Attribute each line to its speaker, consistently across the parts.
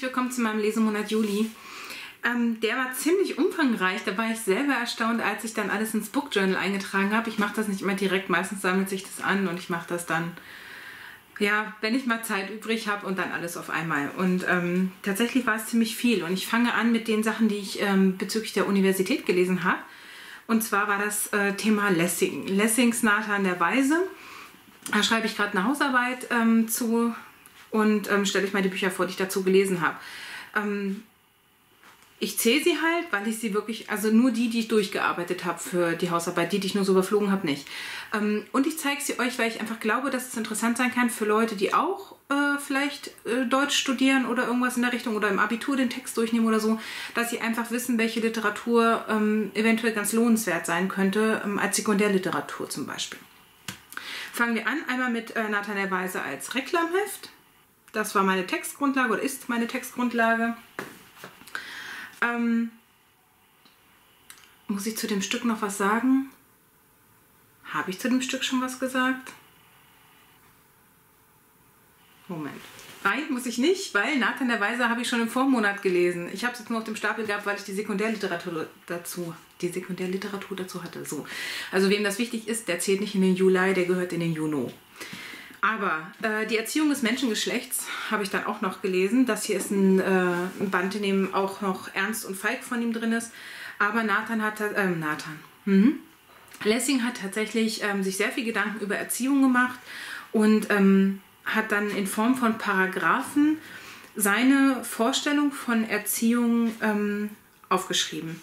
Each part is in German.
Speaker 1: herzlich willkommen zu meinem Lesemonat Juli. Ähm, der war ziemlich umfangreich. Da war ich selber erstaunt, als ich dann alles ins Book Journal eingetragen habe. Ich mache das nicht immer direkt, meistens sammelt sich das an und ich mache das dann, ja, wenn ich mal Zeit übrig habe und dann alles auf einmal. Und ähm, tatsächlich war es ziemlich viel. Und ich fange an mit den Sachen, die ich ähm, bezüglich der Universität gelesen habe. Und zwar war das äh, Thema Lessing. Lessings Nathan der Weise. Da schreibe ich gerade eine Hausarbeit ähm, zu und ähm, stelle euch mal die Bücher vor, die ich dazu gelesen habe. Ähm, ich zähle sie halt, weil ich sie wirklich, also nur die, die ich durchgearbeitet habe für die Hausarbeit, die, die ich nur so überflogen habe, nicht. Ähm, und ich zeige sie euch, weil ich einfach glaube, dass es interessant sein kann für Leute, die auch äh, vielleicht äh, Deutsch studieren oder irgendwas in der Richtung oder im Abitur den Text durchnehmen oder so, dass sie einfach wissen, welche Literatur ähm, eventuell ganz lohnenswert sein könnte, ähm, als Sekundärliteratur zum Beispiel. Fangen wir an, einmal mit äh, Nathanael Weise als Reklamheft. Das war meine Textgrundlage oder ist meine Textgrundlage. Ähm, muss ich zu dem Stück noch was sagen? Habe ich zu dem Stück schon was gesagt? Moment. Nein, muss ich nicht, weil Nathan der Weise habe ich schon im Vormonat gelesen. Ich habe es jetzt nur auf dem Stapel gehabt, weil ich die Sekundärliteratur dazu, die Sekundärliteratur dazu hatte. So. Also wem das wichtig ist, der zählt nicht in den Juli, der gehört in den Juno. Aber äh, die Erziehung des Menschengeschlechts habe ich dann auch noch gelesen. Das hier ist ein, äh, ein Band, in dem auch noch Ernst und Falk von ihm drin ist. Aber Nathan hat, äh, Nathan, mhm. Lessing hat tatsächlich ähm, sich sehr viel Gedanken über Erziehung gemacht und ähm, hat dann in Form von Paragraphen seine Vorstellung von Erziehung ähm, aufgeschrieben.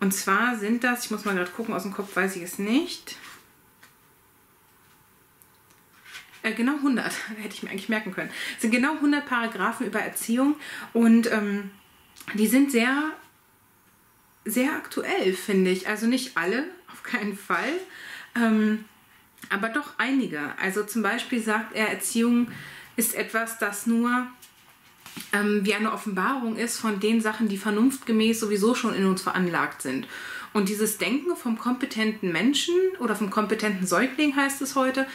Speaker 1: Und zwar sind das, ich muss mal gerade gucken, aus dem Kopf weiß ich es nicht, Äh, genau 100, hätte ich mir eigentlich merken können. Es sind genau 100 Paragraphen über Erziehung und ähm, die sind sehr, sehr aktuell, finde ich. Also nicht alle, auf keinen Fall, ähm, aber doch einige. Also zum Beispiel sagt er, Erziehung ist etwas, das nur ähm, wie eine Offenbarung ist von den Sachen, die vernunftgemäß sowieso schon in uns veranlagt sind. Und dieses Denken vom kompetenten Menschen oder vom kompetenten Säugling heißt es heute,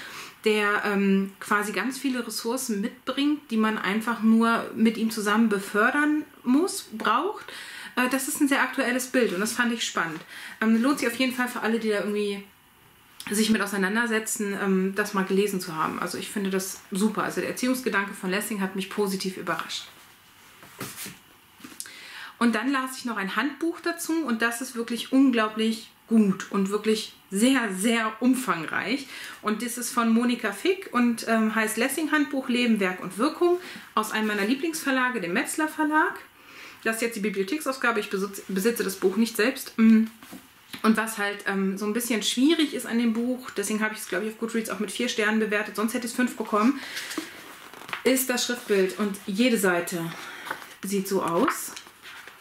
Speaker 1: der ähm, quasi ganz viele Ressourcen mitbringt, die man einfach nur mit ihm zusammen befördern muss, braucht. Äh, das ist ein sehr aktuelles Bild und das fand ich spannend. Ähm, lohnt sich auf jeden Fall für alle, die da irgendwie sich mit auseinandersetzen, ähm, das mal gelesen zu haben. Also ich finde das super. Also der Erziehungsgedanke von Lessing hat mich positiv überrascht. Und dann las ich noch ein Handbuch dazu und das ist wirklich unglaublich gut und wirklich sehr, sehr umfangreich. Und das ist von Monika Fick und ähm, heißt Lessing Handbuch Leben, Werk und Wirkung aus einem meiner Lieblingsverlage, dem Metzler Verlag. Das ist jetzt die Bibliotheksausgabe, ich besitze, besitze das Buch nicht selbst. Mm. Und was halt ähm, so ein bisschen schwierig ist an dem Buch, deswegen habe ich es, glaube ich, auf Goodreads auch mit vier Sternen bewertet, sonst hätte ich es fünf bekommen, ist das Schriftbild. Und jede Seite sieht so aus.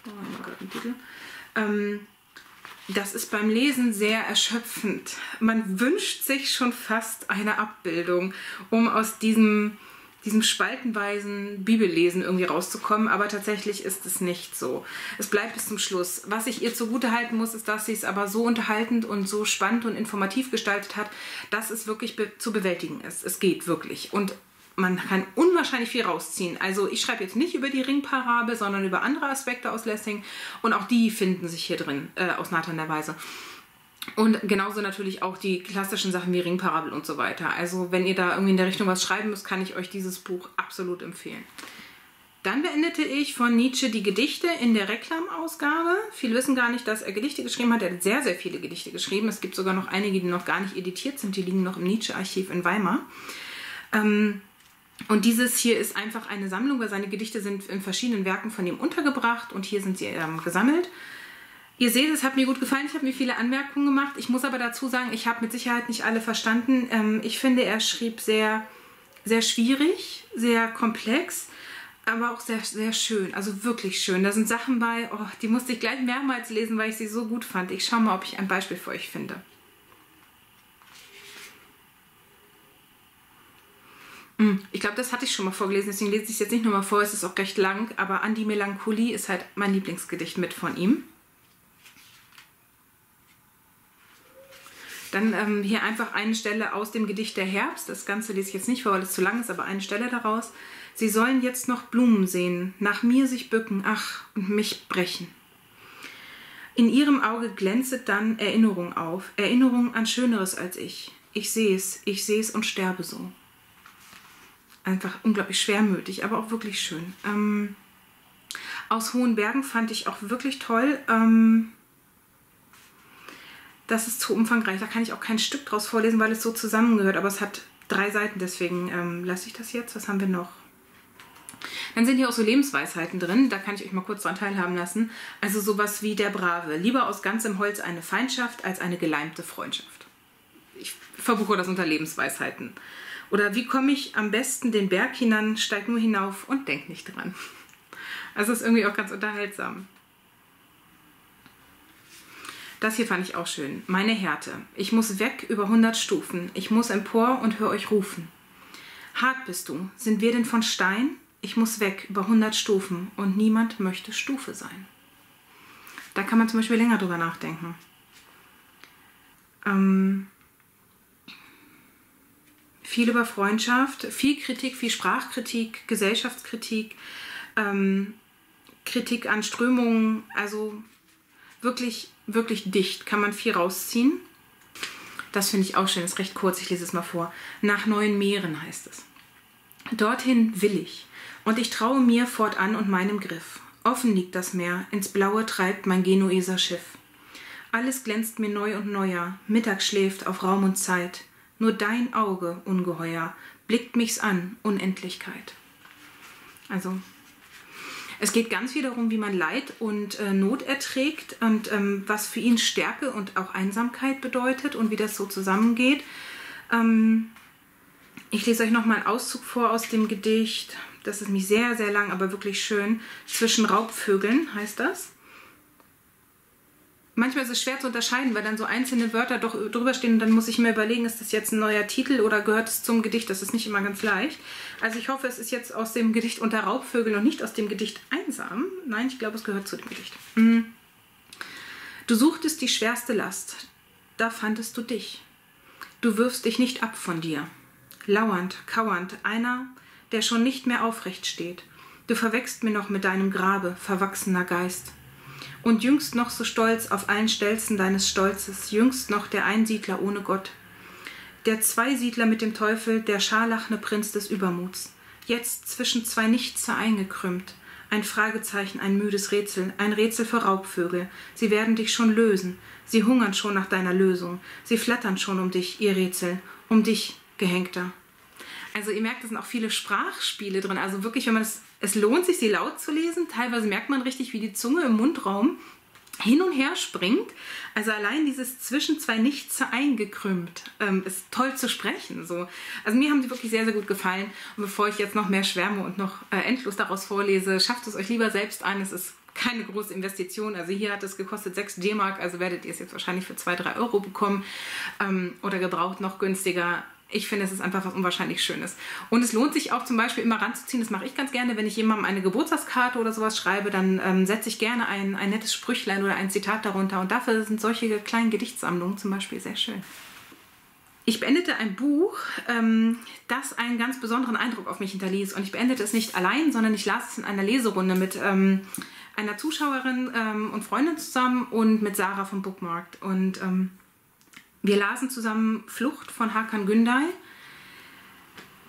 Speaker 1: Oh, mal gerade einen Titel. Ähm, das ist beim Lesen sehr erschöpfend. Man wünscht sich schon fast eine Abbildung, um aus diesem, diesem spaltenweisen Bibellesen irgendwie rauszukommen, aber tatsächlich ist es nicht so. Es bleibt bis zum Schluss. Was ich ihr zugute halten muss, ist, dass sie es aber so unterhaltend und so spannend und informativ gestaltet hat, dass es wirklich be zu bewältigen ist. Es geht wirklich. Und man kann unwahrscheinlich viel rausziehen. Also ich schreibe jetzt nicht über die Ringparabel, sondern über andere Aspekte aus Lessing und auch die finden sich hier drin äh, aus Nathan der Weise. Und genauso natürlich auch die klassischen Sachen wie Ringparabel und so weiter. Also wenn ihr da irgendwie in der Richtung was schreiben müsst, kann ich euch dieses Buch absolut empfehlen. Dann beendete ich von Nietzsche die Gedichte in der Reklamausgabe. Viele wissen gar nicht, dass er Gedichte geschrieben hat. Er hat sehr, sehr viele Gedichte geschrieben. Es gibt sogar noch einige, die noch gar nicht editiert sind. Die liegen noch im Nietzsche-Archiv in Weimar. Ähm, und dieses hier ist einfach eine Sammlung, weil seine Gedichte sind in verschiedenen Werken von ihm untergebracht und hier sind sie ähm, gesammelt. Ihr seht, es hat mir gut gefallen. Ich habe mir viele Anmerkungen gemacht. Ich muss aber dazu sagen, ich habe mit Sicherheit nicht alle verstanden. Ähm, ich finde, er schrieb sehr, sehr schwierig, sehr komplex, aber auch sehr, sehr schön. Also wirklich schön. Da sind Sachen bei, oh, die musste ich gleich mehrmals lesen, weil ich sie so gut fand. Ich schaue mal, ob ich ein Beispiel für euch finde. Ich glaube, das hatte ich schon mal vorgelesen, deswegen lese ich es jetzt nicht nochmal vor, es ist auch recht lang, aber An die Melancholie ist halt mein Lieblingsgedicht mit von ihm. Dann ähm, hier einfach eine Stelle aus dem Gedicht Der Herbst. Das Ganze lese ich jetzt nicht vor, weil es zu lang ist, aber eine Stelle daraus. Sie sollen jetzt noch Blumen sehen, nach mir sich bücken, ach, und mich brechen. In ihrem Auge glänzet dann Erinnerung auf, Erinnerung an Schöneres als ich. Ich sehe es, ich sehe es und sterbe so. Einfach unglaublich schwermütig, aber auch wirklich schön. Ähm, aus Hohen Bergen fand ich auch wirklich toll. Ähm, das ist zu umfangreich. Da kann ich auch kein Stück draus vorlesen, weil es so zusammengehört. Aber es hat drei Seiten, deswegen ähm, lasse ich das jetzt. Was haben wir noch? Dann sind hier auch so Lebensweisheiten drin, da kann ich euch mal kurz daran teilhaben lassen. Also sowas wie der Brave. Lieber aus ganzem Holz eine Feindschaft als eine geleimte Freundschaft. Ich verbuche das unter Lebensweisheiten. Oder wie komme ich am besten den Berg hinan, steig nur hinauf und denk nicht dran. Also ist irgendwie auch ganz unterhaltsam. Das hier fand ich auch schön. Meine Härte. Ich muss weg über 100 Stufen. Ich muss empor und hör euch rufen. Hart bist du. Sind wir denn von Stein? Ich muss weg über 100 Stufen und niemand möchte Stufe sein. Da kann man zum Beispiel länger drüber nachdenken. Ähm, viel über Freundschaft, viel Kritik, viel Sprachkritik, Gesellschaftskritik, ähm, Kritik an Strömungen, also wirklich, wirklich dicht, kann man viel rausziehen. Das finde ich auch schön, ist recht kurz, ich lese es mal vor. Nach neuen Meeren heißt es. Dorthin will ich, und ich traue mir fortan und meinem Griff. Offen liegt das Meer, ins Blaue treibt mein Genueser Schiff. Alles glänzt mir neu und neuer, Mittag schläft auf Raum und Zeit. Nur dein Auge, ungeheuer, blickt mich's an, Unendlichkeit. Also es geht ganz viel darum, wie man Leid und äh, Not erträgt und ähm, was für ihn Stärke und auch Einsamkeit bedeutet und wie das so zusammengeht. Ähm, ich lese euch noch mal einen Auszug vor aus dem Gedicht. Das ist mich sehr, sehr lang, aber wirklich schön. Zwischen Raubvögeln heißt das manchmal ist es schwer zu unterscheiden, weil dann so einzelne Wörter doch drüber stehen und dann muss ich mir überlegen, ist das jetzt ein neuer Titel oder gehört es zum Gedicht? Das ist nicht immer ganz leicht. Also ich hoffe, es ist jetzt aus dem Gedicht Unter Raubvögeln und nicht aus dem Gedicht Einsam. Nein, ich glaube, es gehört zu dem Gedicht. Mhm. Du suchtest die schwerste Last, da fandest du dich. Du wirfst dich nicht ab von dir. Lauernd, kauernd, einer, der schon nicht mehr aufrecht steht. Du verwechst mir noch mit deinem Grabe, verwachsener Geist und jüngst noch so stolz auf allen Stelzen deines Stolzes, jüngst noch der Einsiedler ohne Gott, der Zweisiedler mit dem Teufel, der scharlachne Prinz des Übermuts, jetzt zwischen zwei Nichts eingekrümmt, ein Fragezeichen, ein müdes Rätsel, ein Rätsel für Raubvögel. Sie werden dich schon lösen. Sie hungern schon nach deiner Lösung. Sie flattern schon um dich, ihr Rätsel, um dich, Gehängter. Also ihr merkt, es sind auch viele Sprachspiele drin. Also wirklich, wenn man es, es lohnt sich, sie laut zu lesen. Teilweise merkt man richtig, wie die Zunge im Mundraum hin und her springt. Also allein dieses zwischen zwei Nichts eingekrümmt ähm, ist toll zu sprechen. So. Also mir haben die wirklich sehr, sehr gut gefallen. Und bevor ich jetzt noch mehr schwärme und noch äh, endlos daraus vorlese, schafft es euch lieber selbst ein. Es ist keine große Investition. Also hier hat es gekostet 6 D-Mark, also werdet ihr es jetzt wahrscheinlich für 2, 3 Euro bekommen ähm, oder gebraucht noch günstiger ich finde, es ist einfach was unwahrscheinlich Schönes. Und es lohnt sich auch zum Beispiel immer ranzuziehen, das mache ich ganz gerne, wenn ich jemandem eine Geburtstagskarte oder sowas schreibe, dann ähm, setze ich gerne ein, ein nettes Sprüchlein oder ein Zitat darunter. Und dafür sind solche kleinen Gedichtsammlungen zum Beispiel sehr schön. Ich beendete ein Buch, ähm, das einen ganz besonderen Eindruck auf mich hinterließ. Und ich beendete es nicht allein, sondern ich las es in einer Leserunde mit ähm, einer Zuschauerin ähm, und Freundin zusammen und mit Sarah vom Bookmarkt. Und wir lasen zusammen Flucht von Hakan Günday.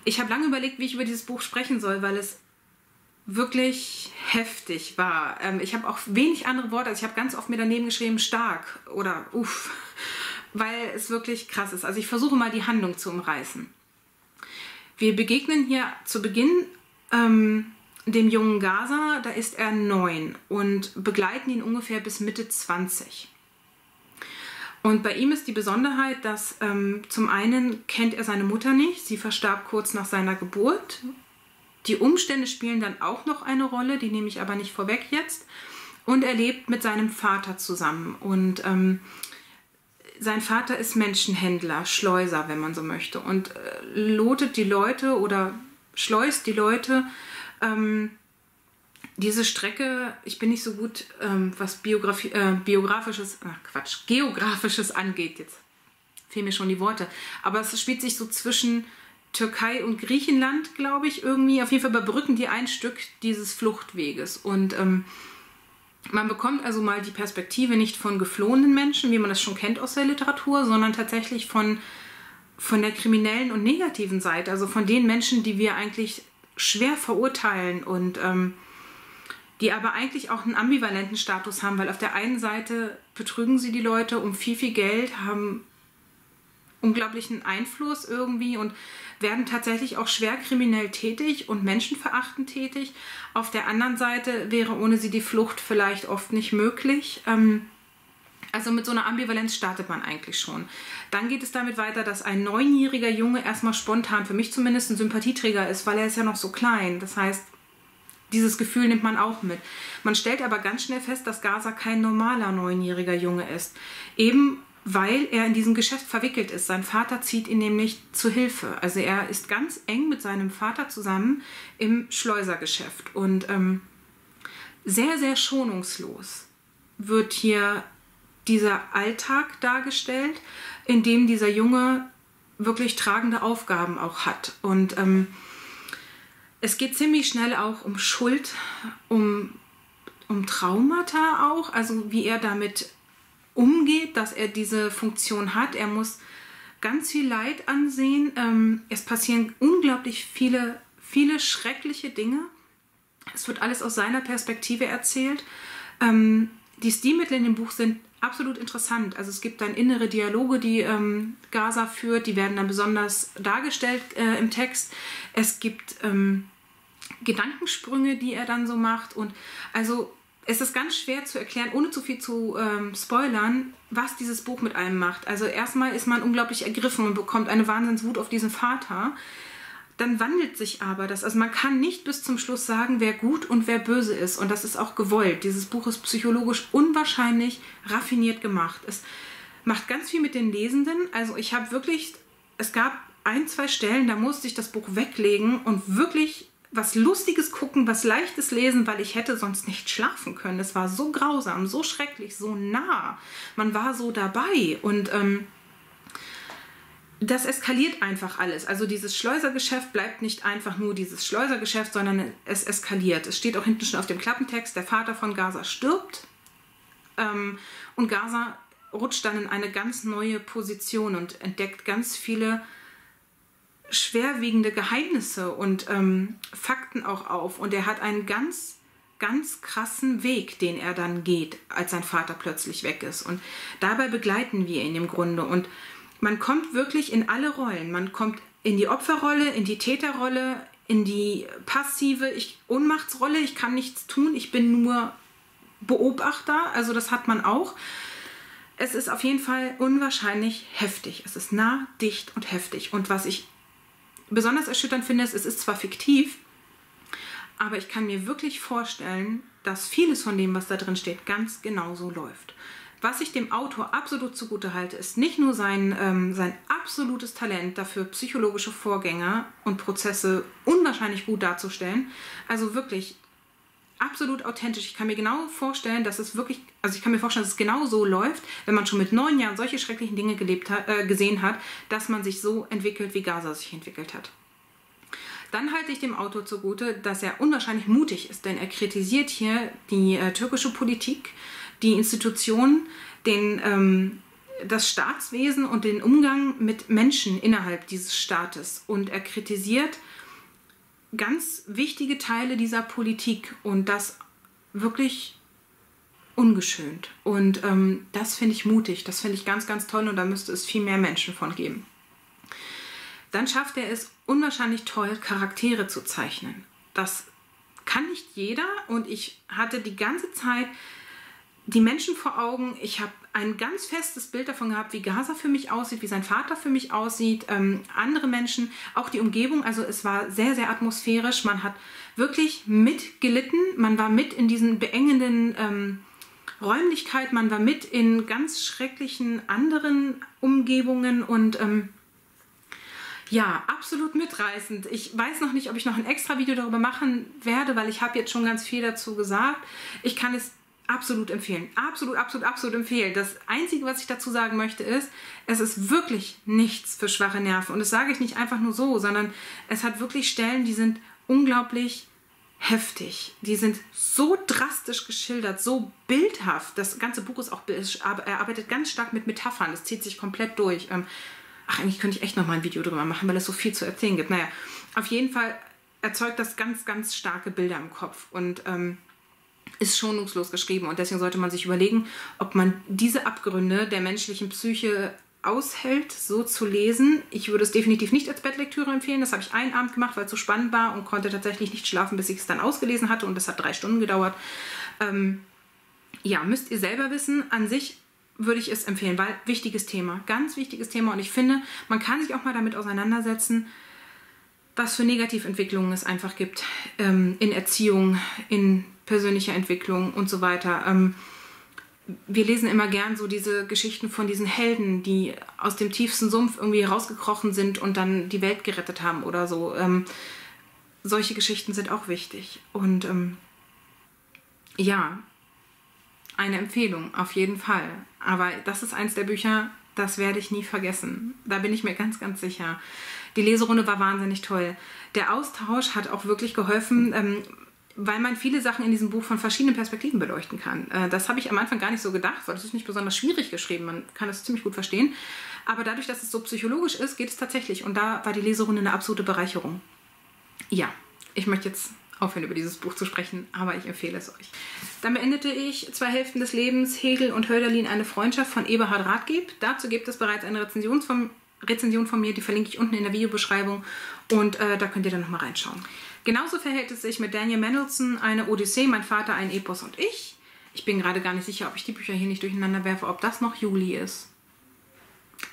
Speaker 1: Ich habe lange überlegt, wie ich über dieses Buch sprechen soll, weil es wirklich heftig war. Ähm, ich habe auch wenig andere Worte. Also ich habe ganz oft mir daneben geschrieben, stark oder uff, weil es wirklich krass ist. Also ich versuche mal die Handlung zu umreißen. Wir begegnen hier zu Beginn ähm, dem jungen Gaza, da ist er neun und begleiten ihn ungefähr bis Mitte 20. Und bei ihm ist die Besonderheit, dass ähm, zum einen kennt er seine Mutter nicht, sie verstarb kurz nach seiner Geburt. Die Umstände spielen dann auch noch eine Rolle, die nehme ich aber nicht vorweg jetzt. Und er lebt mit seinem Vater zusammen. Und ähm, sein Vater ist Menschenhändler, Schleuser, wenn man so möchte. Und äh, lotet die Leute oder schleust die Leute ähm, diese Strecke, ich bin nicht so gut, ähm, was Biografie, äh, biografisches, ach Quatsch, geografisches angeht. Jetzt fehlen mir schon die Worte. Aber es spielt sich so zwischen Türkei und Griechenland, glaube ich, irgendwie. Auf jeden Fall überbrücken die ein Stück dieses Fluchtweges. Und ähm, man bekommt also mal die Perspektive nicht von geflohenen Menschen, wie man das schon kennt aus der Literatur, sondern tatsächlich von, von der kriminellen und negativen Seite, also von den Menschen, die wir eigentlich schwer verurteilen und ähm, die aber eigentlich auch einen ambivalenten Status haben, weil auf der einen Seite betrügen sie die Leute um viel, viel Geld, haben unglaublichen Einfluss irgendwie und werden tatsächlich auch schwer kriminell tätig und menschenverachtend tätig. Auf der anderen Seite wäre ohne sie die Flucht vielleicht oft nicht möglich. Ähm, also mit so einer Ambivalenz startet man eigentlich schon. Dann geht es damit weiter, dass ein neunjähriger Junge erstmal spontan, für mich zumindest, ein Sympathieträger ist, weil er ist ja noch so klein. Das heißt, dieses Gefühl nimmt man auch mit. Man stellt aber ganz schnell fest, dass Gaza kein normaler neunjähriger Junge ist. Eben weil er in diesem Geschäft verwickelt ist. Sein Vater zieht ihn nämlich zu Hilfe. Also er ist ganz eng mit seinem Vater zusammen im Schleusergeschäft. Und ähm, sehr, sehr schonungslos wird hier dieser Alltag dargestellt, in dem dieser Junge wirklich tragende Aufgaben auch hat. Und ähm, es geht ziemlich schnell auch um Schuld, um, um Traumata auch, also wie er damit umgeht, dass er diese Funktion hat. Er muss ganz viel Leid ansehen. Ähm, es passieren unglaublich viele, viele schreckliche Dinge. Es wird alles aus seiner Perspektive erzählt. Ähm, die Stilmittel in dem Buch sind absolut interessant. Also es gibt dann innere Dialoge, die ähm, Gaza führt, die werden dann besonders dargestellt äh, im Text. Es gibt ähm, Gedankensprünge, die er dann so macht. Und also es ist ganz schwer zu erklären, ohne zu viel zu ähm, spoilern, was dieses Buch mit einem macht. Also erstmal ist man unglaublich ergriffen und bekommt eine Wahnsinnswut auf diesen Vater. Dann wandelt sich aber das. Also man kann nicht bis zum Schluss sagen, wer gut und wer böse ist. Und das ist auch gewollt. Dieses Buch ist psychologisch unwahrscheinlich raffiniert gemacht. Es macht ganz viel mit den Lesenden. Also ich habe wirklich, es gab ein, zwei Stellen, da musste ich das Buch weglegen und wirklich was Lustiges gucken, was Leichtes lesen, weil ich hätte sonst nicht schlafen können. Es war so grausam, so schrecklich, so nah. Man war so dabei und ähm, das eskaliert einfach alles. Also dieses Schleusergeschäft bleibt nicht einfach nur dieses Schleusergeschäft, sondern es eskaliert. Es steht auch hinten schon auf dem Klappentext, der Vater von Gaza stirbt ähm, und Gaza rutscht dann in eine ganz neue Position und entdeckt ganz viele schwerwiegende Geheimnisse und ähm, Fakten auch auf. Und er hat einen ganz, ganz krassen Weg, den er dann geht, als sein Vater plötzlich weg ist. Und dabei begleiten wir ihn im Grunde. Und man kommt wirklich in alle Rollen. Man kommt in die Opferrolle, in die Täterrolle, in die passive ich, Ohnmachtsrolle. Ich kann nichts tun, ich bin nur Beobachter. Also das hat man auch. Es ist auf jeden Fall unwahrscheinlich heftig. Es ist nah, dicht und heftig. Und was ich besonders erschütternd finde, ist, es ist zwar fiktiv, aber ich kann mir wirklich vorstellen, dass vieles von dem, was da drin steht, ganz genau so läuft. Was ich dem Autor absolut zugute halte, ist nicht nur sein, ähm, sein absolutes Talent dafür, psychologische Vorgänge und Prozesse unwahrscheinlich gut darzustellen. Also wirklich absolut authentisch. Ich kann mir genau vorstellen, dass es wirklich, also ich kann mir vorstellen, dass es genau so läuft, wenn man schon mit neun Jahren solche schrecklichen Dinge gelebt hat, äh, gesehen hat, dass man sich so entwickelt, wie Gaza sich entwickelt hat. Dann halte ich dem Autor zugute, dass er unwahrscheinlich mutig ist, denn er kritisiert hier die äh, türkische Politik, die Institutionen, den, ähm, das Staatswesen und den Umgang mit Menschen innerhalb dieses Staates. Und er kritisiert ganz wichtige Teile dieser Politik und das wirklich ungeschönt. Und ähm, das finde ich mutig, das finde ich ganz, ganz toll und da müsste es viel mehr Menschen von geben. Dann schafft er es unwahrscheinlich toll, Charaktere zu zeichnen. Das kann nicht jeder und ich hatte die ganze Zeit die Menschen vor Augen. Ich habe ein ganz festes Bild davon gehabt, wie Gaza für mich aussieht, wie sein Vater für mich aussieht, ähm, andere Menschen, auch die Umgebung. Also es war sehr, sehr atmosphärisch. Man hat wirklich mitgelitten. Man war mit in diesen beengenden ähm, Räumlichkeiten. Man war mit in ganz schrecklichen anderen Umgebungen und ähm, ja, absolut mitreißend. Ich weiß noch nicht, ob ich noch ein extra Video darüber machen werde, weil ich habe jetzt schon ganz viel dazu gesagt. Ich kann es absolut empfehlen. Absolut, absolut, absolut empfehlen. Das Einzige, was ich dazu sagen möchte, ist, es ist wirklich nichts für schwache Nerven. Und das sage ich nicht einfach nur so, sondern es hat wirklich Stellen, die sind unglaublich heftig. Die sind so drastisch geschildert, so bildhaft. Das ganze Buch ist auch, er arbeitet ganz stark mit Metaphern. Das zieht sich komplett durch. Ähm, ach, eigentlich könnte ich echt noch mal ein Video drüber machen, weil es so viel zu erzählen gibt. Naja, auf jeden Fall erzeugt das ganz, ganz starke Bilder im Kopf und ähm, ist schonungslos geschrieben. Und deswegen sollte man sich überlegen, ob man diese Abgründe der menschlichen Psyche aushält, so zu lesen. Ich würde es definitiv nicht als Bettlektüre empfehlen. Das habe ich einen Abend gemacht, weil es so spannend war und konnte tatsächlich nicht schlafen, bis ich es dann ausgelesen hatte. Und das hat drei Stunden gedauert. Ähm, ja, müsst ihr selber wissen. An sich würde ich es empfehlen, weil wichtiges Thema, ganz wichtiges Thema. Und ich finde, man kann sich auch mal damit auseinandersetzen, was für Negativentwicklungen es einfach gibt ähm, in Erziehung, in persönlicher Entwicklung und so weiter. Ähm, wir lesen immer gern so diese Geschichten von diesen Helden, die aus dem tiefsten Sumpf irgendwie rausgekrochen sind und dann die Welt gerettet haben oder so. Ähm, solche Geschichten sind auch wichtig. Und ähm, ja, eine Empfehlung, auf jeden Fall. Aber das ist eins der Bücher, das werde ich nie vergessen. Da bin ich mir ganz, ganz sicher. Die Leserunde war wahnsinnig toll. Der Austausch hat auch wirklich geholfen. Ähm, weil man viele Sachen in diesem Buch von verschiedenen Perspektiven beleuchten kann. Äh, das habe ich am Anfang gar nicht so gedacht, weil es ist nicht besonders schwierig geschrieben. Man kann es ziemlich gut verstehen. Aber dadurch, dass es so psychologisch ist, geht es tatsächlich. Und da war die Leserunde eine absolute Bereicherung. Ja, ich möchte jetzt aufhören, über dieses Buch zu sprechen, aber ich empfehle es euch. Dann beendete ich Zwei Hälften des Lebens, Hegel und Hölderlin, eine Freundschaft von Eberhard Rathgeb. Dazu gibt es bereits eine Rezension von, Rezension von mir, die verlinke ich unten in der Videobeschreibung und äh, da könnt ihr dann nochmal reinschauen. Genauso verhält es sich mit Daniel Mendelssohn, eine Odyssee, mein Vater, ein Epos und ich. Ich bin gerade gar nicht sicher, ob ich die Bücher hier nicht durcheinander werfe, ob das noch Juli ist.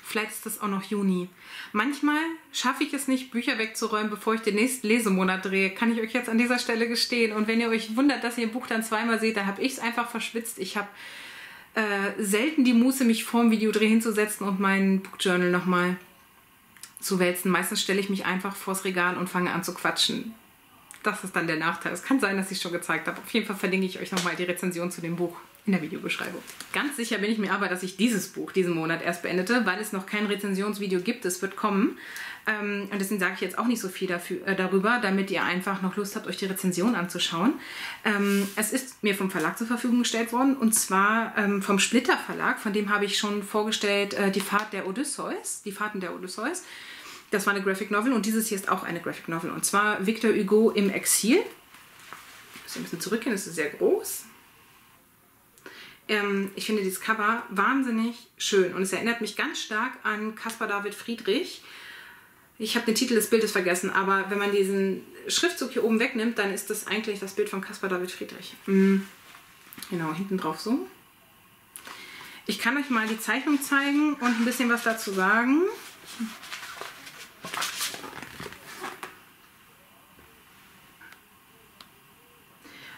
Speaker 1: Vielleicht ist das auch noch Juni. Manchmal schaffe ich es nicht, Bücher wegzuräumen, bevor ich den nächsten Lesemonat drehe. Kann ich euch jetzt an dieser Stelle gestehen. Und wenn ihr euch wundert, dass ihr ein Buch dann zweimal seht, dann habe ich es einfach verschwitzt. Ich habe äh, selten die Muße, mich vorm Videodreh hinzusetzen und mein Bookjournal nochmal zu wälzen. Meistens stelle ich mich einfach vors Regal und fange an zu quatschen das ist dann der Nachteil. Es kann sein, dass ich es schon gezeigt habe. Auf jeden Fall verlinke ich euch nochmal die Rezension zu dem Buch in der Videobeschreibung. Ganz sicher bin ich mir aber, dass ich dieses Buch diesen Monat erst beendete, weil es noch kein Rezensionsvideo gibt. Es wird kommen. Ähm, und deswegen sage ich jetzt auch nicht so viel dafür, äh, darüber, damit ihr einfach noch Lust habt, euch die Rezension anzuschauen. Ähm, es ist mir vom Verlag zur Verfügung gestellt worden und zwar ähm, vom Splitter Verlag. Von dem habe ich schon vorgestellt äh, Die Fahrt der Odysseus, die Fahrten der Odysseus. Das war eine Graphic Novel und dieses hier ist auch eine Graphic Novel. Und zwar Victor Hugo im Exil. Ich muss ein bisschen zurückgehen, das ist sehr groß. Ähm, ich finde dieses Cover wahnsinnig schön und es erinnert mich ganz stark an Caspar David Friedrich. Ich habe den Titel des Bildes vergessen, aber wenn man diesen Schriftzug hier oben wegnimmt, dann ist das eigentlich das Bild von Caspar David Friedrich. Mhm. Genau, hinten drauf so. Ich kann euch mal die Zeichnung zeigen und ein bisschen was dazu sagen.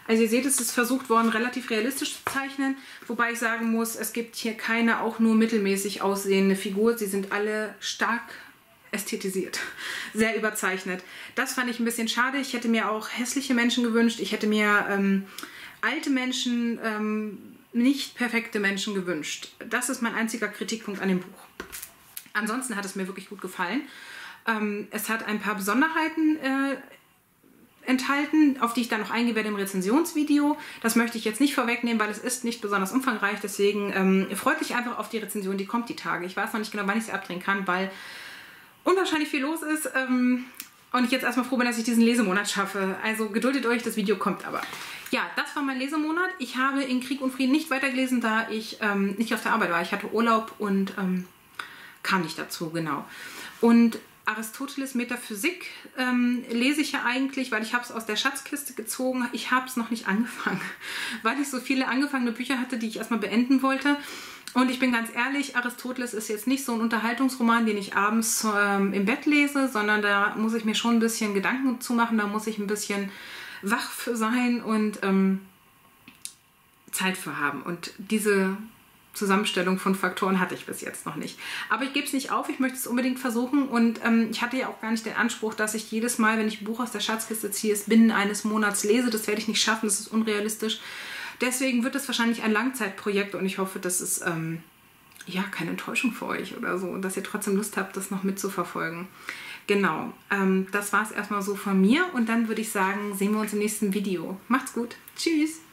Speaker 1: Also ihr seht, es ist versucht worden, relativ realistisch zu zeichnen, wobei ich sagen muss, es gibt hier keine auch nur mittelmäßig aussehende Figur. Sie sind alle stark ästhetisiert, sehr überzeichnet. Das fand ich ein bisschen schade. Ich hätte mir auch hässliche Menschen gewünscht. Ich hätte mir ähm, alte Menschen, ähm, nicht perfekte Menschen gewünscht. Das ist mein einziger Kritikpunkt an dem Buch. Ansonsten hat es mir wirklich gut gefallen. Ähm, es hat ein paar Besonderheiten äh, enthalten, auf die ich dann noch eingehe werde im Rezensionsvideo. Das möchte ich jetzt nicht vorwegnehmen, weil es ist nicht besonders umfangreich. Deswegen ähm, freut euch einfach auf die Rezension, die kommt die Tage. Ich weiß noch nicht genau, wann ich sie abdrehen kann, weil unwahrscheinlich viel los ist. Ähm, und ich jetzt erstmal froh bin, dass ich diesen Lesemonat schaffe. Also geduldet euch, das Video kommt aber. Ja, das war mein Lesemonat. Ich habe in Krieg und Frieden nicht weitergelesen, da ich ähm, nicht auf der Arbeit war. Ich hatte Urlaub und ähm, kam nicht dazu, genau. Und Aristoteles Metaphysik ähm, lese ich ja eigentlich, weil ich habe es aus der Schatzkiste gezogen. Ich habe es noch nicht angefangen, weil ich so viele angefangene Bücher hatte, die ich erstmal beenden wollte. Und ich bin ganz ehrlich, Aristoteles ist jetzt nicht so ein Unterhaltungsroman, den ich abends ähm, im Bett lese, sondern da muss ich mir schon ein bisschen Gedanken zu machen, da muss ich ein bisschen wach für sein und ähm, Zeit für haben. Und diese Zusammenstellung von Faktoren hatte ich bis jetzt noch nicht. Aber ich gebe es nicht auf, ich möchte es unbedingt versuchen und ähm, ich hatte ja auch gar nicht den Anspruch, dass ich jedes Mal, wenn ich ein Buch aus der Schatzkiste ziehe, es binnen eines Monats lese. Das werde ich nicht schaffen, das ist unrealistisch. Deswegen wird es wahrscheinlich ein Langzeitprojekt und ich hoffe, dass es ähm, ja keine Enttäuschung für euch oder so und dass ihr trotzdem Lust habt, das noch mitzuverfolgen. Genau, ähm, das war es erstmal so von mir und dann würde ich sagen, sehen wir uns im nächsten Video. Macht's gut, tschüss!